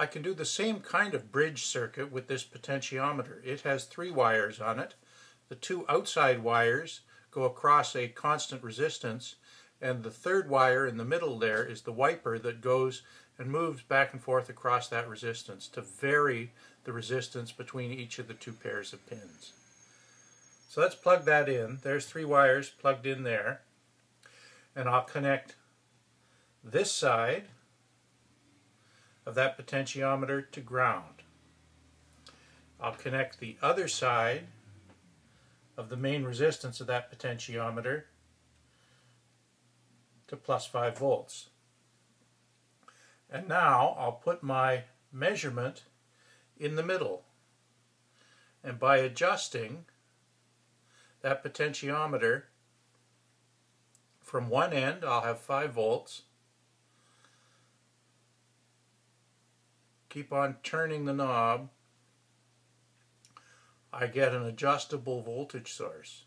I can do the same kind of bridge circuit with this potentiometer. It has three wires on it. The two outside wires go across a constant resistance and the third wire in the middle there is the wiper that goes and moves back and forth across that resistance to vary the resistance between each of the two pairs of pins. So let's plug that in. There's three wires plugged in there. And I'll connect this side of that potentiometer to ground. I'll connect the other side of the main resistance of that potentiometer to plus 5 volts. And now I'll put my measurement in the middle. And by adjusting that potentiometer from one end, I'll have 5 volts. Keep on turning the knob. I get an adjustable voltage source.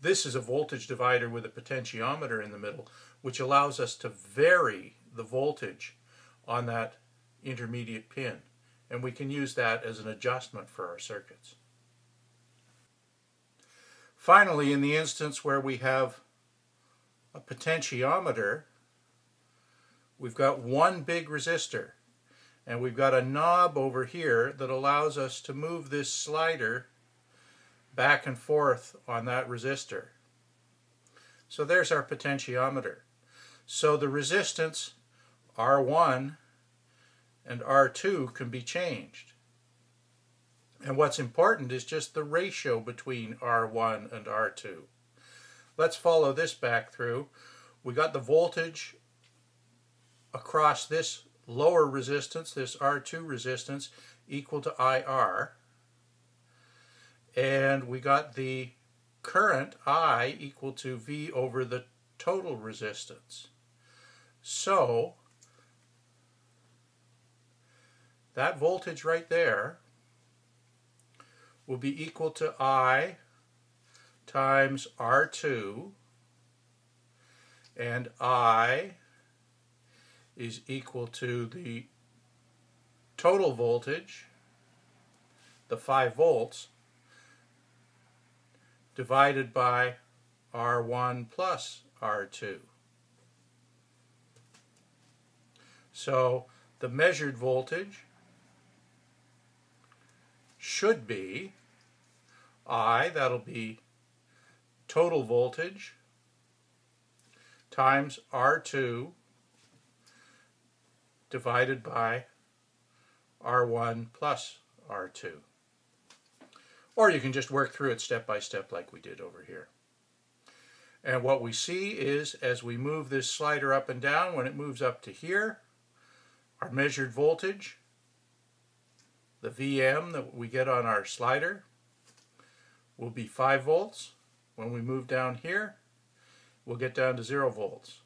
This is a voltage divider with a potentiometer in the middle, which allows us to vary the voltage on that intermediate pin. And we can use that as an adjustment for our circuits. Finally, in the instance where we have a potentiometer, we've got one big resistor and we've got a knob over here that allows us to move this slider back and forth on that resistor. So there's our potentiometer. So the resistance R1 and R2 can be changed. And what's important is just the ratio between R1 and R2. Let's follow this back through. We got the voltage across this lower resistance, this R2 resistance, equal to IR. And we got the current I equal to V over the total resistance. So, that voltage right there will be equal to I times R2 and I is equal to the total voltage, the 5 volts, divided by R1 plus R2. So the measured voltage should be I, that'll be total voltage, times R2 divided by R1 plus R2. Or you can just work through it step by step like we did over here. And what we see is as we move this slider up and down, when it moves up to here, our measured voltage, the VM that we get on our slider, will be 5 volts. When we move down here, we'll get down to 0 volts.